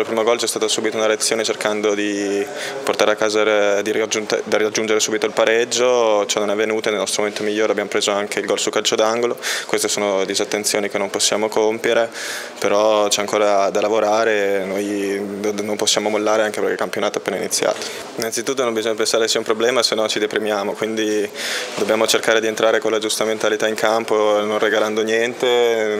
il primo gol c'è stata subito una reazione cercando di portare a casa, di raggiungere, di raggiungere subito il pareggio, ciò non è venuto, nel nostro momento migliore abbiamo preso anche il gol su calcio d'angolo, queste sono disattenzioni che non possiamo compiere, però c'è ancora da lavorare, noi non possiamo mollare anche perché il campionato è appena iniziato. Innanzitutto non bisogna pensare sia un problema, se no ci deprimiamo, quindi dobbiamo cercare di entrare con la giusta mentalità in campo, non regalando niente,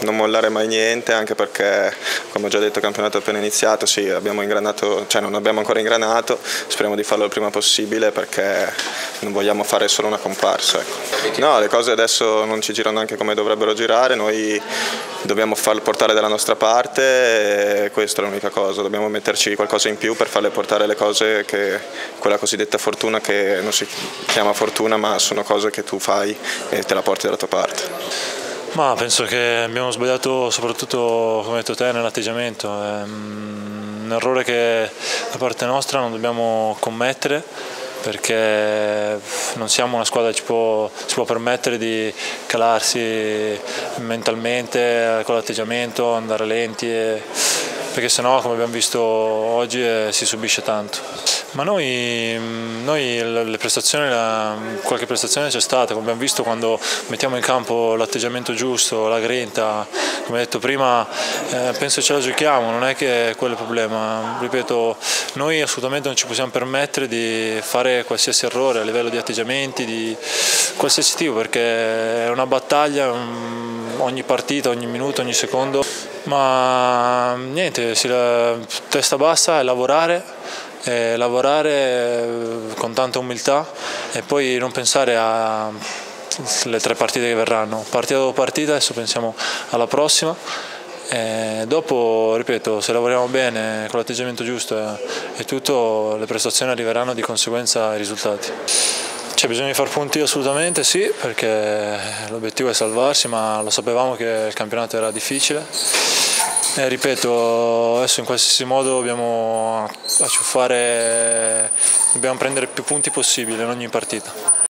non mollare mai niente, anche perché come ho già detto il campionato è appena iniziato, sì, abbiamo cioè non abbiamo ancora ingranato, speriamo di farlo il prima possibile perché non vogliamo fare solo una comparsa. Ecco. No, le cose adesso non ci girano neanche come dovrebbero girare, noi dobbiamo farle portare dalla nostra parte e questa è l'unica cosa, dobbiamo metterci qualcosa in più per farle portare le cose che quella cosiddetta fortuna che non si chiama fortuna ma sono cose che tu fai e te la porti dalla tua parte. Ma penso che abbiamo sbagliato soprattutto, come hai detto te, nell'atteggiamento. È un errore che da parte nostra non dobbiamo commettere perché non siamo una squadra che ci può, si può permettere di calarsi mentalmente con l'atteggiamento, andare lenti, e, perché sennò come abbiamo visto oggi eh, si subisce tanto. Ma noi, noi le prestazioni, la, qualche prestazione c'è stata, come abbiamo visto quando mettiamo in campo l'atteggiamento giusto, la grinta, come detto prima, eh, penso ce la giochiamo, non è che quello è il problema. Ripeto, noi assolutamente non ci possiamo permettere di fare qualsiasi errore a livello di atteggiamenti, di qualsiasi tipo, perché è una battaglia ogni partita, ogni minuto, ogni secondo. Ma niente, testa bassa e lavorare eh, lavorare eh, con tanta umiltà e poi non pensare alle tre partite che verranno. Partita dopo partita, adesso pensiamo alla prossima. E dopo, ripeto, se lavoriamo bene con l'atteggiamento giusto e, e tutto, le prestazioni arriveranno di conseguenza ai risultati. C'è bisogno di far punti assolutamente sì, perché l'obiettivo è salvarsi, ma lo sapevamo che il campionato era difficile eh, ripeto, adesso in qualsiasi modo dobbiamo acciuffare, dobbiamo prendere più punti possibile in ogni partita.